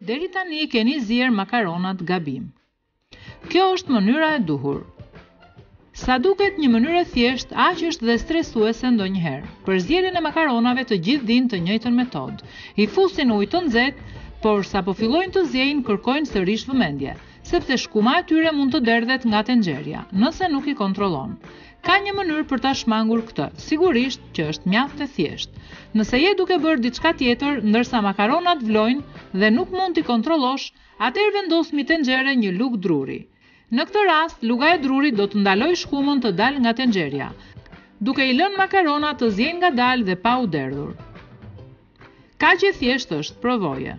Deri tani keni zier makaronat gabim. Kjo është mënyra e duhur. Sa duket një mënyrë e thjeshtë, aq është dhe stresuese ndonjëherë. Për zierjen e makaronave të gjithë dinë të njëjtën metodë. I fusin në ujë të nxehtë, por sapo fillojnë të ziejnë kërkojnë sërish vëmendje, sepse shkuma e tyre mund të derdhet nga tenxherja, nëse nuk i kontrollon. Ka një mënyrë për ta shmangur këtë, sigurisht që është mjaft e thjeshtë. Nëse je duke bërë diçka tjetër ndërsa makaronat vlojnë dhe nuk mund t'i kontrollosh, Atëherë vendos mbi tenxhere një lugë druri. Në këtë rast, luga e drurit do të ndalojë shkumën të dalë nga tenxherja, duke i lënë makaronat të ziejnë ngadalë dhe pa u derdhur. Kaq e thjeshtë është, provoje!